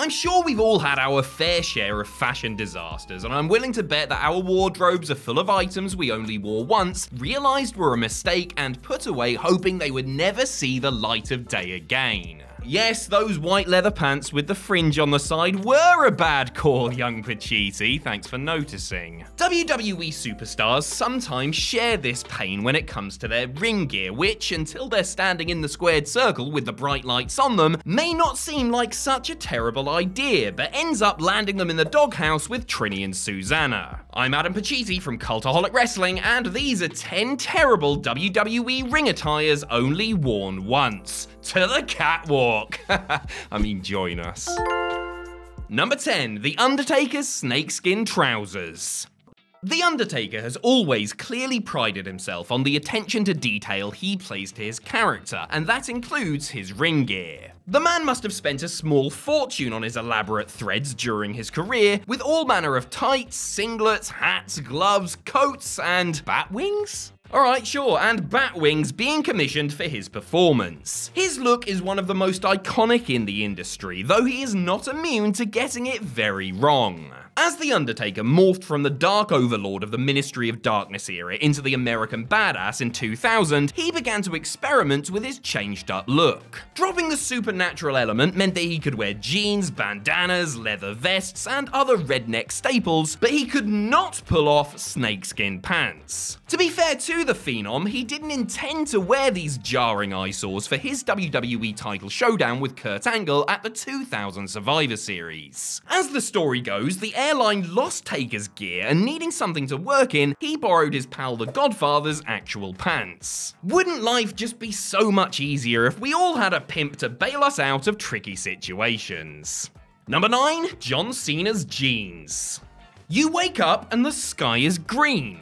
I'm sure we've all had our fair share of fashion disasters, and I'm willing to bet that our wardrobes are full of items we only wore once, realized were a mistake, and put away hoping they would never see the light of day again. Yes, those white leather pants with the fringe on the side were a bad call, young Pacitti. Thanks for noticing. WWE superstars sometimes share this pain when it comes to their ring gear, which, until they're standing in the squared circle with the bright lights on them, may not seem like such a terrible idea, but ends up landing them in the doghouse with Trinny and Susannah. I'm Adam Pacitti from Cultaholic Wrestling, and these are 10 terrible WWE ring attires only worn once. To the catwalk! I mean, join us. Number 10, The Undertaker's snakeskin trousers. The Undertaker has always clearly prided himself on the attention to detail he plays to his character, and that includes his ring gear. The man must have spent a small fortune on his elaborate threads during his career, with all manner of tights, singlets, hats, gloves, coats, and bat wings? Alright, sure, and Batwings being commissioned for his performance. His look is one of the most iconic in the industry, though he is not immune to getting it very wrong. As The Undertaker morphed from the Dark Overlord of the Ministry of Darkness era into the American Badass in 2000, he began to experiment with his changed up look. Dropping the supernatural element meant that he could wear jeans, bandanas, leather vests, and other redneck staples, but he could not pull off snakeskin pants. To be fair to the Phenom, he didn't intend to wear these jarring eyesores for his WWE title showdown with Kurt Angle at the 2000 Survivor Series. As the story goes, the airline lost Taker's gear, and needing something to work in, he borrowed his pal the Godfather's actual pants. Wouldn't life just be so much easier if we all had a pimp to bail us out of tricky situations? Number 9. John Cena's jeans. You wake up and the sky is green.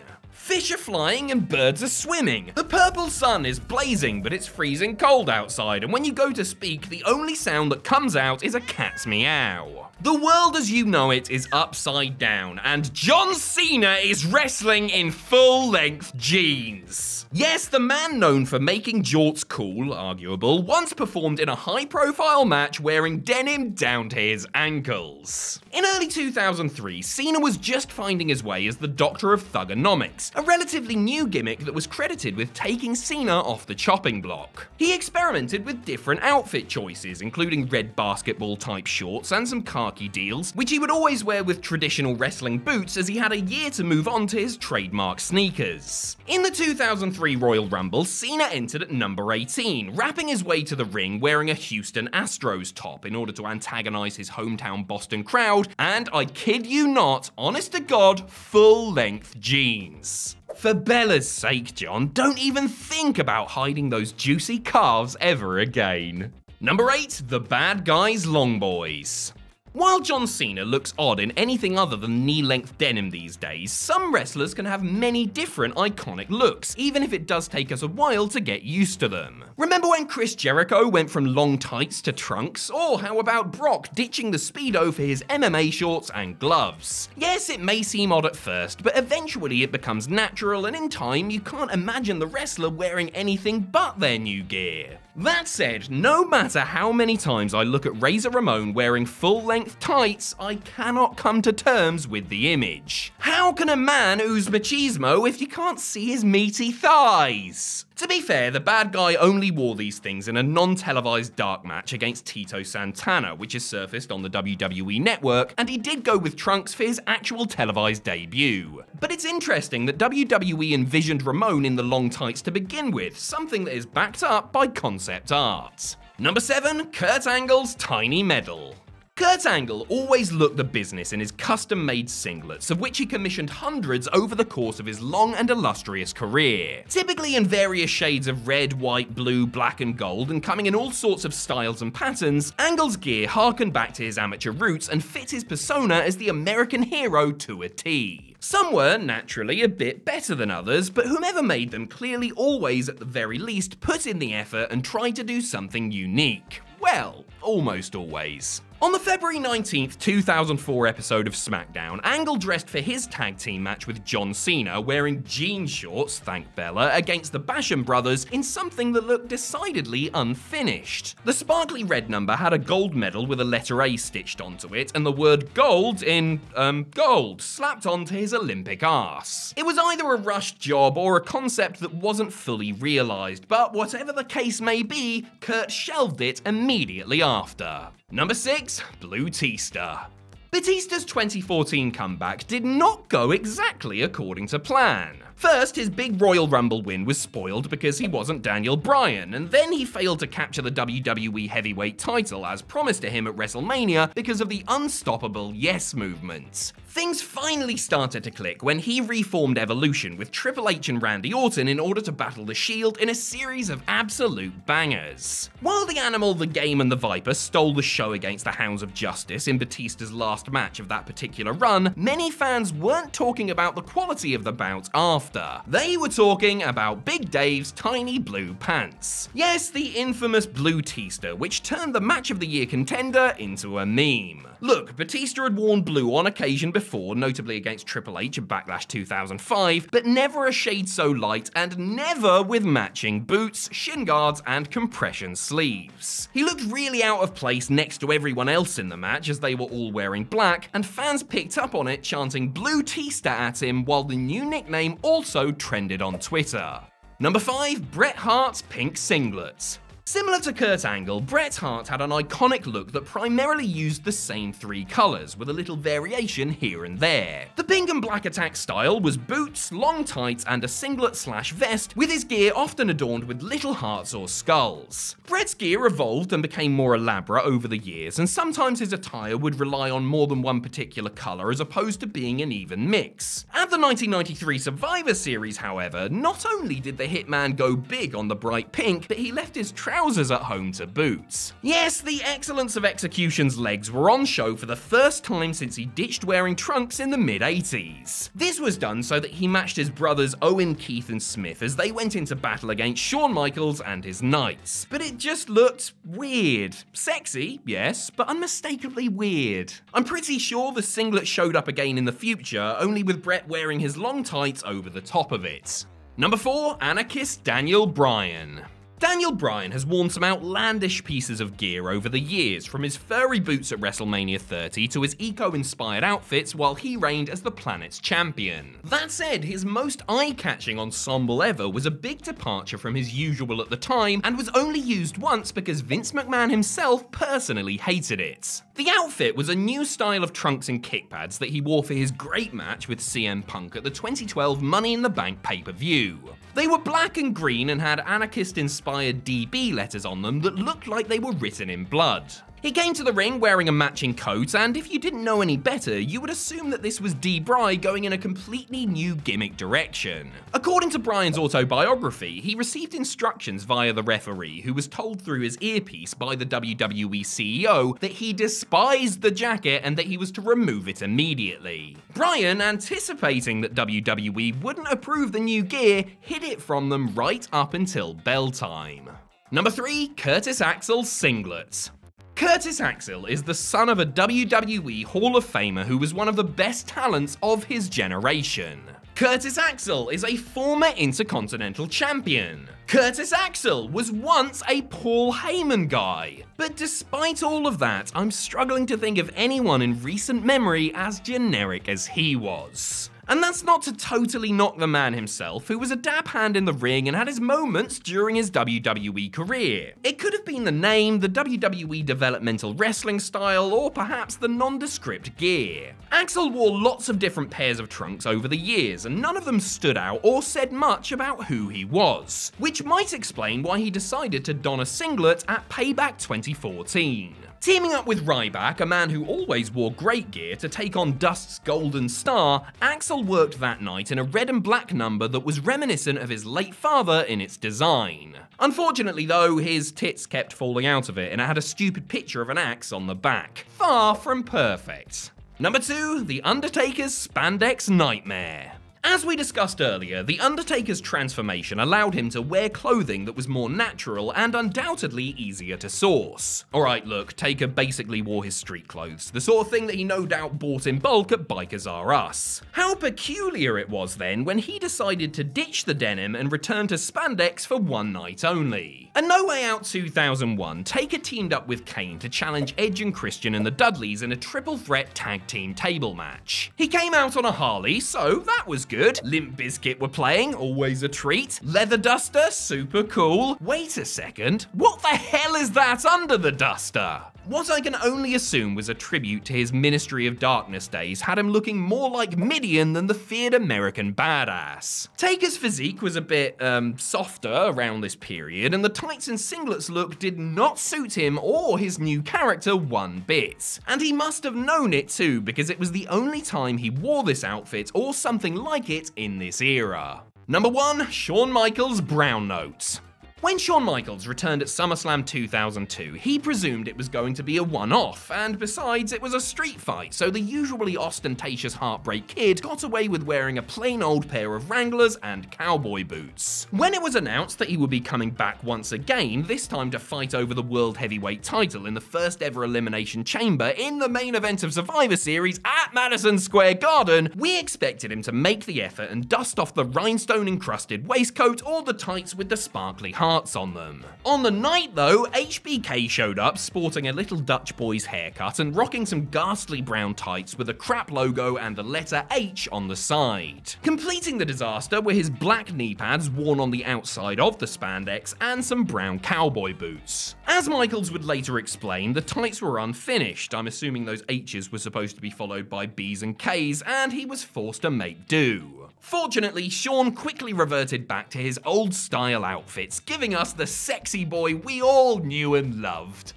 Fish are flying and birds are swimming. The purple sun is blazing, but it's freezing cold outside, and when you go to speak, the only sound that comes out is a cat's meow. The world as you know it is upside down, and John Cena is wrestling in full length jeans. Yes, the man known for making jorts cool, arguable, once performed in a high profile match wearing denim down to his ankles. In early 2003, Cena was just finding his way as the Doctor of Thuganomics, a relatively new gimmick that was credited with taking Cena off the chopping block. He experimented with different outfit choices, including red basketball type shorts and some khaki deals, which he would always wear with traditional wrestling boots as he had a year to move on to his trademark sneakers. In the 2003 Royal Rumble, Cena entered at number 18, rapping his way to the ring wearing a Houston Astros top in order to antagonize his hometown Boston crowd, and I kid you not, honest to God, full length jeans. For Bella's sake, John, don't even think about hiding those juicy calves ever again. Number 8, The Bad Guys Long Boys. While John Cena looks odd in anything other than knee-length denim these days, some wrestlers can have many different iconic looks, even if it does take us a while to get used to them. Remember when Chris Jericho went from long tights to trunks? Or how about Brock ditching the Speedo for his MMA shorts and gloves? Yes, it may seem odd at first, but eventually it becomes natural and in time you can't imagine the wrestler wearing anything but their new gear. That said, no matter how many times I look at Razor Ramon wearing full-length tights, I cannot come to terms with the image. How can a man ooze machismo if you can't see his meaty thighs? To be fair, the bad guy only wore these things in a non-televised dark match against Tito Santana, which is surfaced on the WWE network, and he did go with trunks for his actual televised debut. But it's interesting that WWE envisioned Ramon in the long tights to begin with, something that is backed up by concept art. Number 7. Kurt Angle's Tiny Medal. Kurt Angle always looked the business in his custom-made singlets, of which he commissioned hundreds over the course of his long and illustrious career. Typically in various shades of red, white, blue, black and gold, and coming in all sorts of styles and patterns, Angle's gear harkened back to his amateur roots and fit his persona as the American hero to a T. Some were, naturally, a bit better than others, but whomever made them clearly always, at the very least, put in the effort and tried to do something unique. Well, almost always. On the February 19th, 2004 episode of SmackDown, Angle dressed for his tag team match with John Cena, wearing jean shorts, thank Bella, against the Basham brothers in something that looked decidedly unfinished. The sparkly red number had a gold medal with a letter A stitched onto it, and the word gold in, um, gold slapped onto his Olympic ass. It was either a rushed job or a concept that wasn't fully realised, but whatever the case may be, Kurt shelved it immediately after. Number 6. Blue Tista. Batista's 2014 comeback did not go exactly according to plan. First, his big Royal Rumble win was spoiled because he wasn't Daniel Bryan, and then he failed to capture the WWE Heavyweight title as promised to him at WrestleMania because of the unstoppable Yes movements. Things finally started to click when he reformed Evolution with Triple H and Randy Orton in order to battle the Shield in a series of absolute bangers. While the Animal, the Game, and the Viper stole the show against the Hounds of Justice in Batista's last match of that particular run, many fans weren't talking about the quality of the bout after after. They were talking about Big Dave's tiny blue pants. Yes, the infamous Blue Tista, which turned the match of the year contender into a meme. Look, Batista had worn blue on occasion before, notably against Triple H at Backlash 2005, but never a shade so light and never with matching boots, shin guards, and compression sleeves. He looked really out of place next to everyone else in the match as they were all wearing black, and fans picked up on it chanting Blue Tista at him while the new nickname also trended on Twitter. Number 5, Bret Hart's pink singlets. Similar to Kurt Angle, Bret Hart had an iconic look that primarily used the same three colours, with a little variation here and there. The pink and black attack style was boots, long tights, and a singlet slash vest, with his gear often adorned with little hearts or skulls. Bret's gear evolved and became more elaborate over the years, and sometimes his attire would rely on more than one particular colour as opposed to being an even mix. At the 1993 Survivor Series, however, not only did the Hitman go big on the bright pink, but he left his trousers trousers at home to boot. Yes, the excellence of Execution's legs were on show for the first time since he ditched wearing trunks in the mid 80s. This was done so that he matched his brothers Owen, Keith, and Smith as they went into battle against Shawn Michaels and his Knights. But it just looked weird. Sexy, yes, but unmistakably weird. I'm pretty sure the singlet showed up again in the future, only with Bret wearing his long tights over the top of it. Number 4, Anarchist Daniel Bryan. Daniel Bryan has worn some outlandish pieces of gear over the years, from his furry boots at WrestleMania 30 to his eco-inspired outfits while he reigned as the planet's champion. That said, his most eye-catching ensemble ever was a big departure from his usual at the time and was only used once because Vince McMahon himself personally hated it. The outfit was a new style of trunks and kick pads that he wore for his great match with CM Punk at the 2012 Money in the Bank pay-per-view. They were black and green and had anarchist-inspired DB letters on them that looked like they were written in blood. He came to the ring wearing a matching coat, and if you didn't know any better, you would assume that this was D. Bry going in a completely new gimmick direction. According to Bryan's autobiography, he received instructions via the referee, who was told through his earpiece by the WWE CEO that he despised the jacket and that he was to remove it immediately. Bryan, anticipating that WWE wouldn't approve the new gear, hid it from them right up until bell time. Number 3, Curtis Axel Singlets. Curtis Axel is the son of a WWE Hall of Famer who was one of the best talents of his generation. Curtis Axel is a former Intercontinental Champion. Curtis Axel was once a Paul Heyman guy. But despite all of that, I'm struggling to think of anyone in recent memory as generic as he was. And that's not to totally knock the man himself, who was a dab hand in the ring and had his moments during his WWE career. It could have been the name, the WWE developmental wrestling style, or perhaps the nondescript gear. Axel wore lots of different pairs of trunks over the years, and none of them stood out or said much about who he was, which might explain why he decided to don a singlet at Payback 2014. Teaming up with Ryback, a man who always wore great gear, to take on Dust's Golden Star, Axel worked that night in a red and black number that was reminiscent of his late father in its design. Unfortunately, though, his tits kept falling out of it, and it had a stupid picture of an axe on the back. Far from perfect. Number 2, The Undertaker's Spandex Nightmare. As we discussed earlier, The Undertaker's transformation allowed him to wear clothing that was more natural and undoubtedly easier to source. Alright, look, Taker basically wore his street clothes, the sort of thing that he no doubt bought in bulk at Bikers R Us. How peculiar it was then when he decided to ditch the denim and return to spandex for one night only. A No Way Out 2001, Taker teamed up with Kane to challenge Edge and Christian and the Dudleys in a triple threat tag team table match. He came out on a Harley, so that was good. Limp Bizkit were playing, always a treat. Leather Duster, super cool. Wait a second, what the hell is that under the duster? What I can only assume was a tribute to his Ministry of Darkness days had him looking more like Mideon than the feared American badass. Taker's physique was a bit, um, softer around this period, and the tights and singlets look did not suit him or his new character one bit. And he must have known it too, because it was the only time he wore this outfit or something like it in this era. Number 1. Shawn Michaels Brown Note when Shawn Michaels returned at SummerSlam 2002, he presumed it was going to be a one-off, and besides, it was a street fight, so the usually ostentatious Heartbreak Kid got away with wearing a plain old pair of Wranglers and cowboy boots. When it was announced that he would be coming back once again, this time to fight over the World Heavyweight title in the first ever Elimination Chamber in the main event of Survivor Series at Madison Square Garden, we expected him to make the effort and dust off the rhinestone-encrusted waistcoat or the tights with the sparkly heart hearts on them. On the night though, HBK showed up sporting a little Dutch boy's haircut and rocking some ghastly brown tights with a crap logo and the letter H on the side. Completing the disaster were his black knee pads worn on the outside of the spandex and some brown cowboy boots. As Michaels would later explain, the tights were unfinished, I'm assuming those H's were supposed to be followed by B's and K's, and he was forced to make do. Fortunately, Shawn quickly reverted back to his old style outfits, giving us the sexy boy we all knew and loved.